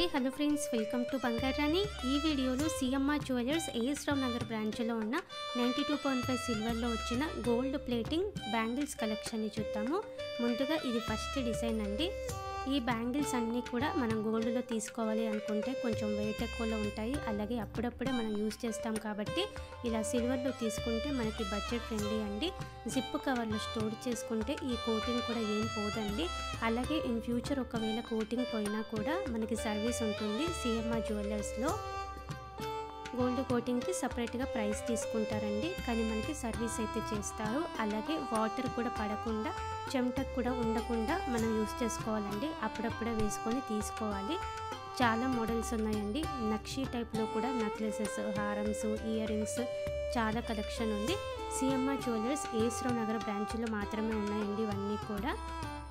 Hi hello friends. Welcome to బంగారాని ఈ వీడియోలో CMR jewellers as Rao Nagar బ్రాంచ్లో ఉన్న నైంటీ టూ పాయింట్ ఫైవ్ సిల్వర్లో వచ్చిన గోల్డ్ ప్లేటింగ్ బ్యాంగిల్స్ కలెక్షన్ని చూద్దాము. ముందుగా ఇది ఫస్ట్ డిజైన్ అండి. ఈ బ్యాంగిల్స్ అన్నీ కూడా మనం గోల్డ్లో తీసుకోవాలి అనుకుంటే కొంచెం వెయిట్ ఎక్కువలో ఉంటాయి. అలాగే అప్పుడప్పుడే మనం యూస్ చేస్తాం కాబట్టి ఇలా సిల్వర్లో తీసుకుంటే మనకి బడ్జెట్ ఫ్రెండ్లీ అండి. జిప్ కవర్లో స్టోర్ చేసుకుంటే ఈ కోటింగ్ కూడా ఏం పోదండి. అలాగే ఇన్ ఫ్యూచర్ ఒకవేళ కోటింగ్ పోయినా కూడా మనకి సర్వీస్ ఉంటుంది. సిఎంఆర్ జ్యువెలర్స్లో గోల్డ్ కోటింగ్కి సపరేట్గా ప్రైస్ తీసుకుంటారండి. కానీ మనకి సర్వీస్ అయితే చేస్తారు. అలాగే వాటర్ కూడా పడకుండా చెమటకు కూడా ఉండకుండా మనం యూస్ చేసుకోవాలండి. అప్పుడప్పుడే వేసుకొని తీసుకోవాలి. చాలా మోడల్స్ ఉన్నాయండి. నక్షీ టైప్లో కూడా నెక్లెసెస్ హారమ్స్ ఇయర్ రింగ్స్ చాలా కలెక్షన్ ఉంది. సిఎంఆర్ జ్యువెలర్స్ ఏస్రావు నగర్ బ్రాంచ్లో మాత్రమే ఉన్నాయండి ఇవన్నీ కూడా.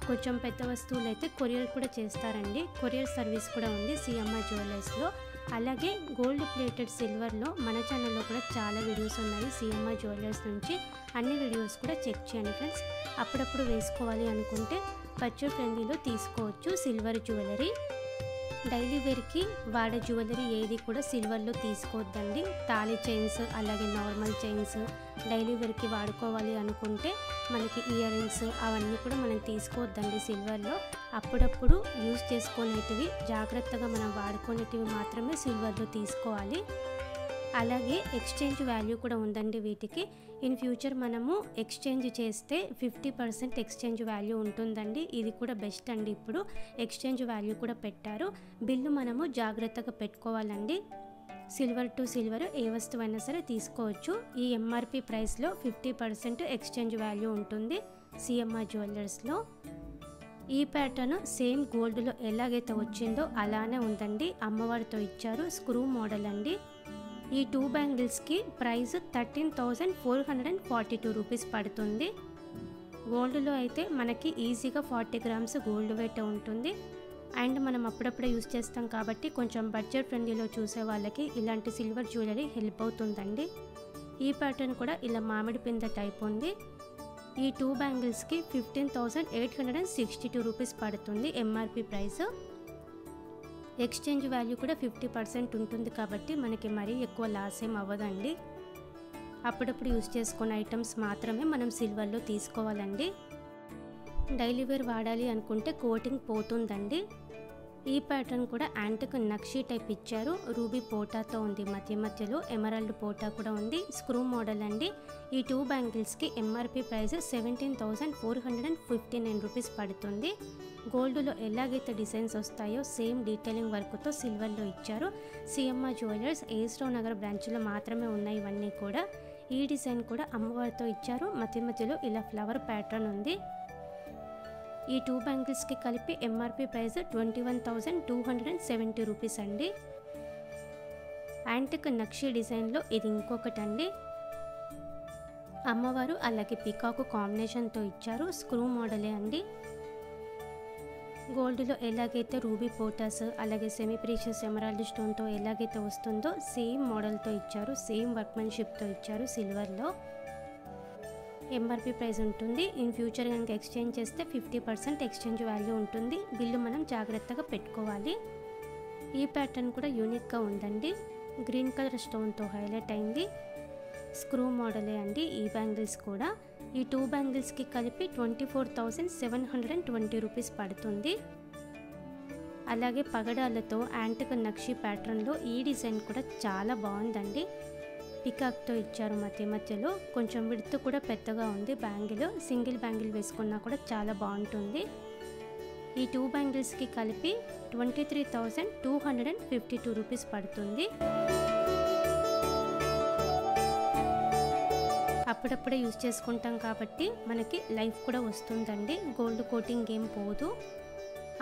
కొంచెం పెద్ద వస్తువులు అయితే కొరియర్ కూడా చేస్తారండి. కొరియర్ సర్వీస్ కూడా ఉంది సిఎంఆర్ జ్యువెలర్స్లో. అలాగే గోల్డ్ ప్లేటెడ్ సిల్వర్లో మన ఛానల్లో కూడా చాలా వీడియోస్ ఉన్నాయి. సిఎంఆర్ జ్యువెలర్స్ నుంచి అన్ని వీడియోస్ కూడా చెక్ చేయండి ఫ్రెండ్స్. అప్పుడప్పుడు వేసుకోవాలి అనుకుంటే బడ్జెట్ ఫ్రెండ్లీలో తీసుకోవచ్చు సిల్వర్ జ్యువెలరీ. డైలీ వేర్కి వాడే జ్యువెలరీ ఏది కూడా సిల్వర్లో తీసుకోవద్దండి. తాళి చైన్స్ అలాగే నార్మల్ చైన్స్ డైలీ వేర్కి వాడుకోవాలి అనుకుంటే మనకి ఇయర్ రింగ్స్ అవన్నీ కూడా మనం తీసుకోవద్దండి సిల్వర్లో. అప్పుడప్పుడు యూజ్ చేసుకునేటివి జాగ్రత్తగా మనం వాడుకునేటివి మాత్రమే సిల్వర్లో తీసుకోవాలి. అలాగే ఎక్స్చేంజ్ వాల్యూ కూడా ఉందండి వీటికి. ఇన్ ఫ్యూచర్ మనము ఎక్స్చేంజ్ చేస్తే ఫిఫ్టీ పర్సెంట్ ఎక్స్చేంజ్ వాల్యూ ఉంటుందండి. ఇది కూడా బెస్ట్ అండి ఇప్పుడు. ఎక్స్చేంజ్ వాల్యూ కూడా పెట్టారు. బిల్లు మనము జాగ్రత్తగా పెట్టుకోవాలండి. సిల్వర్ టు సిల్వర్ ఏ వస్తువైనా సరే తీసుకోవచ్చు. ఈ ఎంఆర్పి ప్రైస్లో ఫిఫ్టీ పర్సెంట్ ఎక్స్చేంజ్ వాల్యూ ఉంటుంది సిఎంఆర్ జ్యువెలర్స్లో ఈ ప్యాటర్న్ సేమ్ గోల్డ్లో ఎలాగైతే వచ్చిందో అలానే ఉందండి. అమ్మవారితో ఇచ్చారు. స్క్రూ మోడల్ అండి. ఈ two బ్యాంగిల్స్కి price thirteen thousand four hundred and forty two rupees పడుతుంది గోల్డ్లో అయితే మనకి ఈజీగా ఫార్టీ గ్రామ్స్ గోల్డ్ వెయిట్ ఉంటుంది. అండ్ మనం అప్పుడప్పుడే యూస్ చేస్తాం కాబట్టి కొంచెం బడ్జెట్ ఫ్రెండ్లీలో చూసే వాళ్ళకి ఇలాంటి సిల్వర్ జ్యువెలరీ హెల్ప్ అవుతుందండి. ఈ ప్యాటర్న్ కూడా ఇలా మామిడి పింద టైప్ ఉంది. ఈ two బ్యాంగిల్స్కి fifteen thousand eight hundred and sixty two rupees పడుతుంది ఎంఆర్పి ప్రైస్. ఎక్స్చేంజ్ వాల్యూ కూడా ఫిఫ్టీ పర్సెంట్ ఉంటుంది కాబట్టి మనకి మరీ ఎక్కువ లాస్ ఏం అవ్వదండి. అప్పుడప్పుడు యూస్ చేసుకున్న ఐటమ్స్ మాత్రమే మనం సిల్వర్లో తీసుకోవాలండి. డైలీ వేర్ వాడాలి అనుకుంటే కోటింగ్ పోతుందండి. ఈ ప్యాటర్న్ కూడా యాంటిక్ నక్షీ టైప్ ఇచ్చారు. రూబీ పోటాతో ఉంది. మధ్య మధ్యలో ఎమరాల్డ్ పోటా కూడా ఉంది. స్క్రూ మోడల్ అండి. ఈ two బ్యాంగిల్స్కి MRP price seventeen thousand four hundred and fifty nine rupees పడుతుంది. గోల్డ్లో ఎలాగైతే డిజైన్స్ వస్తాయో సేమ్ డీటెయిలింగ్ వర్క్తో సిల్వర్లో ఇచ్చారు. సిఎంఆర్ జ్యువెలర్స్ ఏస్రో నగర్ బ్రాంచ్లో మాత్రమే ఉన్నాయి ఇవన్నీ కూడా. ఈ డిజైన్ కూడా అమ్మవారితో ఇచ్చారు. మధ్య మధ్యలో ఇలా ఫ్లవర్ ప్యాటర్న్ ఉంది. ఈ టూ బ్యాంగిల్స్కి కలిపి MRP price twenty one thousand two hundred and seventy rupees అండి. యాంటిక్ నక్షీ డిజైన్లో ఇది ఇంకొకటి అండి అమ్మవారు అలాగే పికాకు కాంబినేషన్తో ఇచ్చారు. స్క్రూ మోడలే అండి. గోల్డ్లో ఎలాగైతే రూబీ పోటాస్ అలాగే సెమీ ప్రీషియస్ ఎమరాల్డ్ స్టోన్తో ఎలాగైతే వస్తుందో సేమ్ మోడల్తో ఇచ్చారు సేమ్ వర్క్మెన్షిప్తో ఇచ్చారు సిల్వర్లో. ఎంఆర్పి ప్రైస్ ఉంటుంది. ఇన్ ఫ్యూచర్ కనుక ఎక్స్చేంజ్ చేస్తే ఫిఫ్టీ పర్సెంట్ ఎక్స్చేంజ్ వాల్యూ ఉంటుంది. బిల్లు మనం జాగ్రత్తగా పెట్టుకోవాలి. ఈ ప్యాటర్న్ కూడా యూనిక్గా ఉందండి. గ్రీన్ కలర్ స్టోన్తో హైలైట్ అయింది. స్క్రూ మోడలే అండి ఈ బ్యాంగిల్స్ కూడా. ఈ టూ బ్యాంగిల్స్కి కలిపి twenty four thousand seven hundred and twenty rupees పడుతుంది. అలాగే పగడాలతో యాంటిక నక్షి ప్యాటర్న్లో ఈ డిజైన్ కూడా చాలా బాగుందండి. పికాక్తో ఇచ్చారు మధ్య మధ్యలో కొంచెం విడుతు కూడా పెద్దగా ఉంది బ్యాంగిల్ సింగిల్ బ్యాంగిల్ వేసుకున్నా కూడా చాలా బాగుంటుంది. ఈ టూ బ్యాంగిల్స్కి కలిపి twenty three thousand two hundred and fifty two rupees పడుతుంది. అప్పుడప్పుడే యూజ్ చేసుకుంటాం కాబట్టి మనకి లైఫ్ కూడా వస్తుందండి. గోల్డ్ కోటింగ్ ఏం పోదు.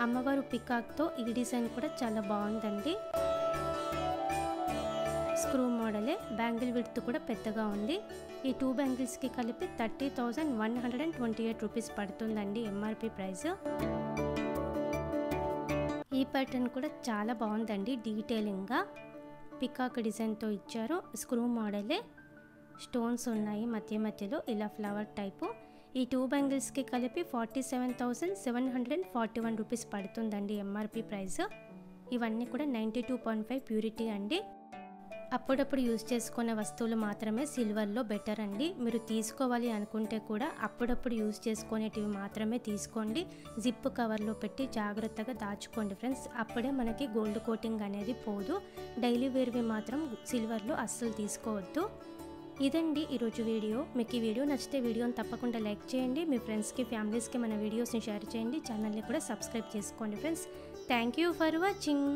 అమ్మవారు పికాక్తో ఈ డిజైన్ కూడా చాలా బాగుందండి. స్క్రూ మోడలే బ్యాంగిల్ విడ్త్ కూడా పెద్దగా ఉంది. ఈ టూ బ్యాంగిల్స్కి కలిపి thirty thousand one hundred and twenty eight rupees పడుతుందండి ఎంఆర్పి ప్రైస్. ఈ ప్యాటర్న్ కూడా చాలా బాగుందండి డీటెయిలింగ్గా. పికాక్ డిజైన్తో ఇచ్చారు స్క్రూ మోడలే. స్టోన్స్ ఉన్నాయి మధ్య మధ్యలో ఇలా ఫ్లవర్ టైపు. ఈ టూ బ్యాంగిల్స్కి కలిపి forty seven thousand seven hundred and forty one rupees పడుతుందండి ఎంఆర్పి ప్రైస్. ఇవన్నీ కూడా ninety two point five purity అండి. అప్పుడప్పుడు యూజ్ చేసుకునే వస్తువులు మాత్రమే సిల్వర్లో బెటర్ అండి. మీరు తీసుకోవాలి అనుకుంటే కూడా అప్పుడప్పుడు యూజ్ చేసుకునేటివి మాత్రమే తీసుకోండి. జిప్ కవర్లో పెట్టి జాగ్రత్తగా దాచుకోండి ఫ్రెండ్స్. అప్పుడే మనకి గోల్డ్ కోటింగ్ అనేది పోదు. డైలీ వేర్వి మాత్రం సిల్వర్లో అస్సలు తీసుకోవద్దు. ఇదండి ఈరోజు వీడియో. మీకు ఈ వీడియో నచ్చితే వీడియోని తప్పకుండా లైక్ చేయండి. మీ ఫ్రెండ్స్కి ఫ్యామిలీస్కి మన వీడియోస్ని షేర్ చేయండి. ఛానల్ని కూడా సబ్స్క్రైబ్ చేసుకోండి friends. Thank you for watching.